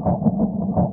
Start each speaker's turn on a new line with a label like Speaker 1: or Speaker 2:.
Speaker 1: 好好好。